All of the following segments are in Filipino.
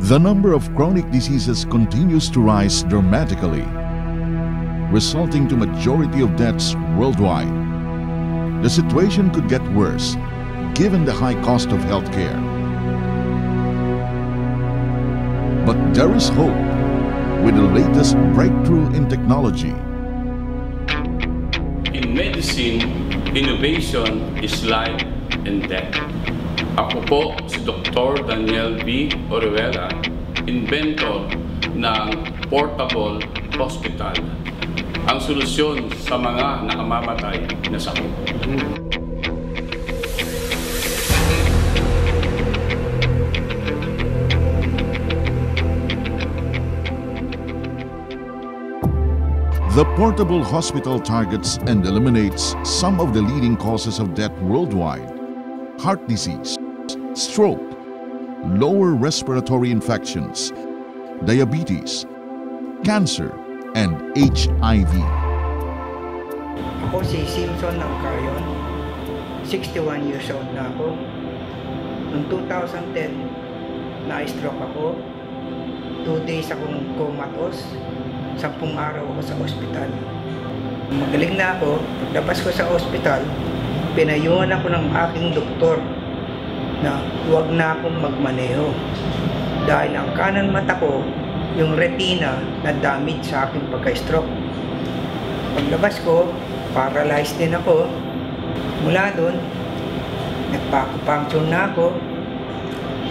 The number of chronic diseases continues to rise dramatically, resulting to majority of deaths worldwide. The situation could get worse given the high cost of healthcare. But there is hope with the latest breakthrough in technology. In medicine, innovation is life and death. Ako po si Dr. Daniel B. Orihuela, inventor ng Portable Hospital. Ang solusyon sa mga nakamamatay na sakit. The portable hospital targets and eliminates some of the leading causes of death worldwide heart disease, stroke, lower respiratory infections, diabetes, cancer, and HIV. Ako si Simpson ng Carrion. 61 years old na ako. Noong 2010, na-stroke ako. Two days akong comatose. Sampung araw ako sa ospital. Magaling na ako. Pagdapas ko sa ospital, pinayuhan ako ng aking doktor na huwag na akong magmaneho. Dahil ang kanan mata ko, yung retina na damage sa aking pagka-stroke. Paglabas ko, paralyzed din ako. Mula doon, nagpakupuncture na ako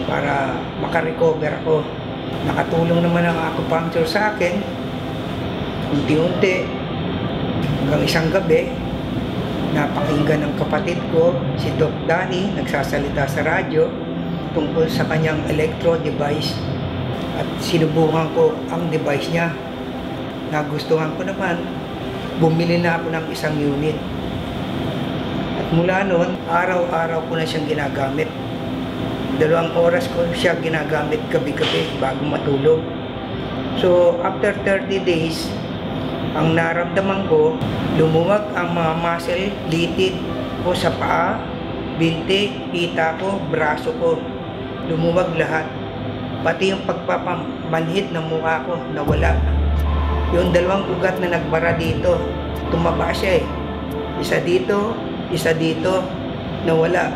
para makarecover ako. Nakatulong naman ang acupuncture sa akin. Unti-unti, hanggang isang gabi, napakinggan ng kapatid ko, si Doc Danny, nagsasalita sa radyo tungkol sa kanyang electro device at sinubukan ko ang device niya. Nagustuhan ko naman, bumili na ako ng isang unit. At mula noon, araw-araw ko na siyang ginagamit. Dalawang oras ko siya ginagamit gabi-gabi bago matulog. So, after 30 days, ang naramdaman ko, lumuwag ang mga muscle, litid ko sa paa, binti, hita ko, braso ko. Lumuwag lahat. Pati yung pagpapamanhid ng mukha ko, nawala. Yung dalawang ugat na nagbara dito, tumaba siya eh. Isa dito, isa dito, nawala.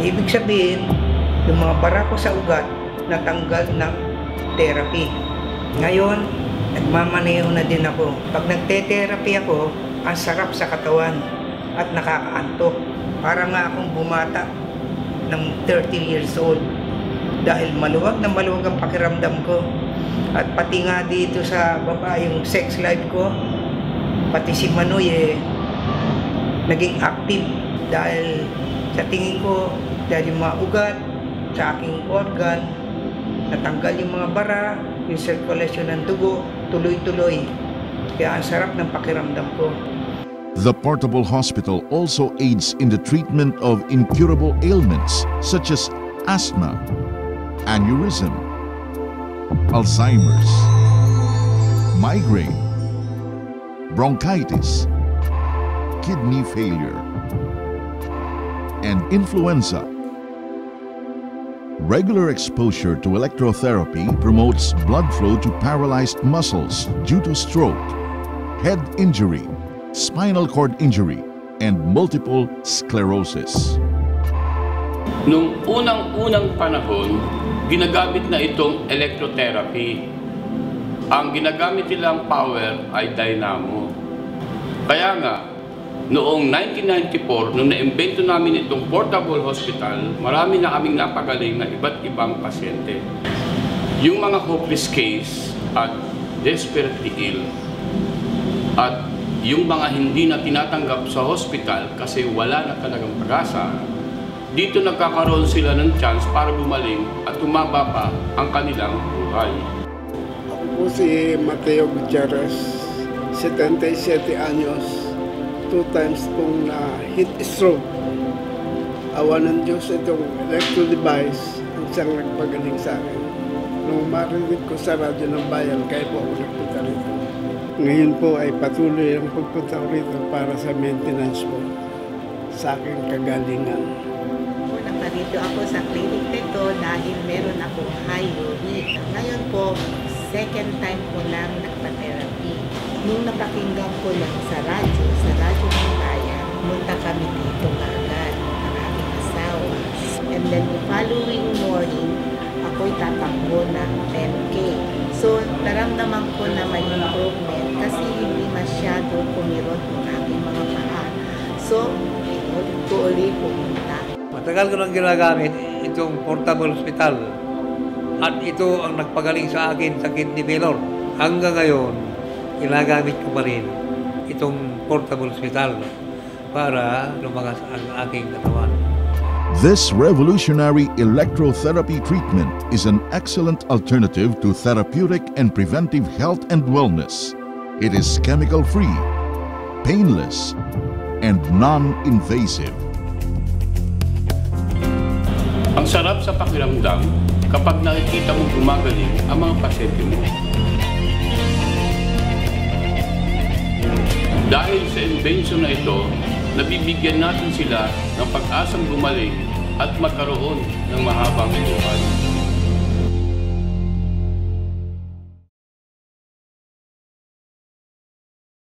Ibig sabihin, yung mga bara ko sa ugat, natanggal ng therapy. Ngayon, nagmamaneho na din ako. Pag nagte-therapy ako, ang sarap sa katawan at nakakaantok. Para nga akong bumata ng 30 years old. Dahil maluwag na maluwag ang pakiramdam ko. At pati nga dito sa baba, yung sex life ko, pati si Manoy eh, naging active dahil sa tingin ko, dahil yung mga ugat sa aking organ, natanggal yung mga bara, yung circulation ng dugo, tuloy-tuloy. Kaya ang sarap ng pakiramdam ko. The portable hospital also aids in the treatment of incurable ailments such as asthma, aneurysm, Alzheimer's, migraine, bronchitis, kidney failure, and influenza. Regular exposure to electrotherapy promotes blood flow to paralyzed muscles due to stroke, head injury, spinal cord injury, and multiple sclerosis. Nung unang-unang panahon, ginagamit na itong electrotherapy. Ang ginagamit nilang power ay dynamo. Kaya nga, Noong 1994, nung na-invento namin itong portable hospital, marami na kaming napagaling na iba't ibang pasyente. Yung mga hopeless case at desperately ill at yung mga hindi na tinatanggap sa hospital kasi wala na talagang pag-asa, dito nagkakaroon sila ng chance para gumaling at tumaba pa ang kanilang buhay. Ako po si Mateo Gutierrez, 77 anyos, two times pong na heat stroke. Awa ng Diyos itong electro device ang siyang nagpagaling sa akin. Nung marinig ko sa radyo ng bayan, kaya po ako nagpunta rito. Ngayon po ay patuloy ang pagpunta ko rito para sa maintenance po sa aking kagalingan. Unang Nandito ako sa clinic nito dahil meron akong high uric. Ngayon po, second time ko lang nagpa-therapy. Nung napakinggan ko lang sa radyo, sa radyo ng bayan, munta kami dito agad ang aking asawa. And then the following morning, ako'y tatakbo ng 10K. So, naramdaman ko na may improvement kasi hindi masyado kumirot ng aking mga paa. So, inulit ko ulit pumunta. Matagal ko nang ginagamit itong portable hospital. At ito ang nagpagaling sa akin sa kidney failure. Hanggang ngayon, ginagamit ko pa rin itong portable hospital para lumagas ang aking katawan. This revolutionary electrotherapy treatment is an excellent alternative to therapeutic and preventive health and wellness. It is chemical free, painless, and non invasive. Ang sarap sa pakiramdam kapag nakikita mong gumagaling ang mga pasyente mo. Dahil sa invention na ito, nabibigyan natin sila ng pag-asang gumaling at magkaroon ng mahabang buhay.